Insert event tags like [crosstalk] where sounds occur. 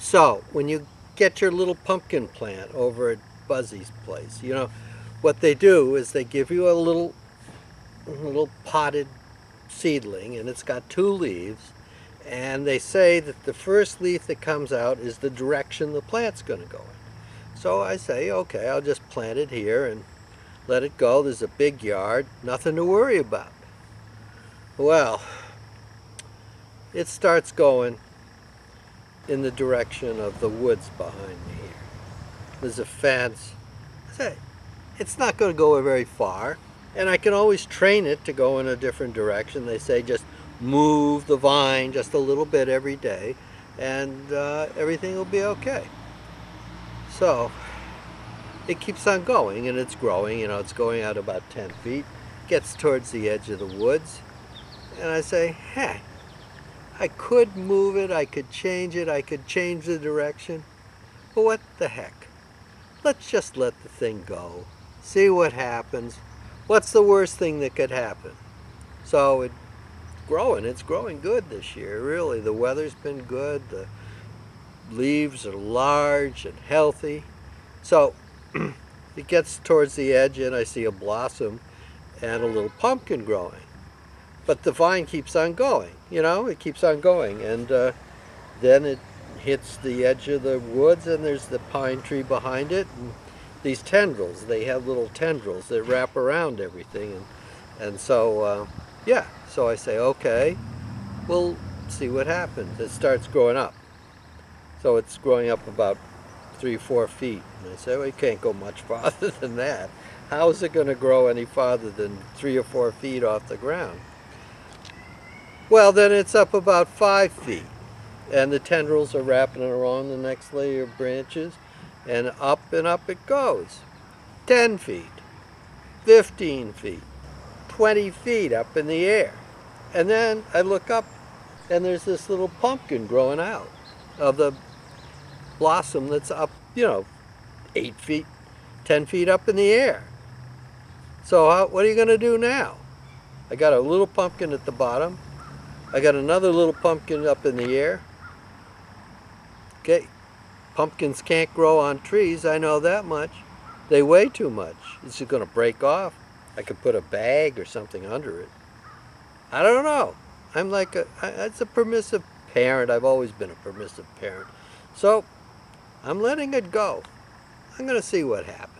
So, when you get your little pumpkin plant over at Buzzy's place, you know, what they do is they give you a little, a little potted seedling and it's got two leaves and they say that the first leaf that comes out is the direction the plant's going to go in. So I say, okay, I'll just plant it here and let it go. There's a big yard, nothing to worry about. Well, it starts going in the direction of the woods behind me here. There's a fence. I say, it's not going to go very far, and I can always train it to go in a different direction. They say just move the vine just a little bit every day, and uh, everything will be okay. So, it keeps on going, and it's growing. You know, it's going out about 10 feet, gets towards the edge of the woods, and I say, hey, I could move it, I could change it, I could change the direction, but what the heck? Let's just let the thing go, see what happens. What's the worst thing that could happen? So it's growing, it's growing good this year, really. The weather's been good, the leaves are large and healthy. So [clears throat] it gets towards the edge and I see a blossom and a little pumpkin growing but the vine keeps on going, you know, it keeps on going. And uh, then it hits the edge of the woods and there's the pine tree behind it. And these tendrils, they have little tendrils that wrap around everything. And, and so, uh, yeah, so I say, okay, we'll see what happens. It starts growing up. So it's growing up about three, four feet. And I say, well, you can't go much [laughs] farther than that. How is it going to grow any farther than three or four feet off the ground? Well, then it's up about five feet. And the tendrils are wrapping around the next layer of branches. And up and up it goes. 10 feet, 15 feet, 20 feet up in the air. And then I look up and there's this little pumpkin growing out of the blossom that's up, you know, 8 feet, 10 feet up in the air. So how, what are you going to do now? I got a little pumpkin at the bottom I got another little pumpkin up in the air. Okay, pumpkins can't grow on trees, I know that much. They weigh too much. Is it going to break off? I could put a bag or something under it. I don't know. I'm like a, it's a permissive parent. I've always been a permissive parent. So, I'm letting it go. I'm going to see what happens.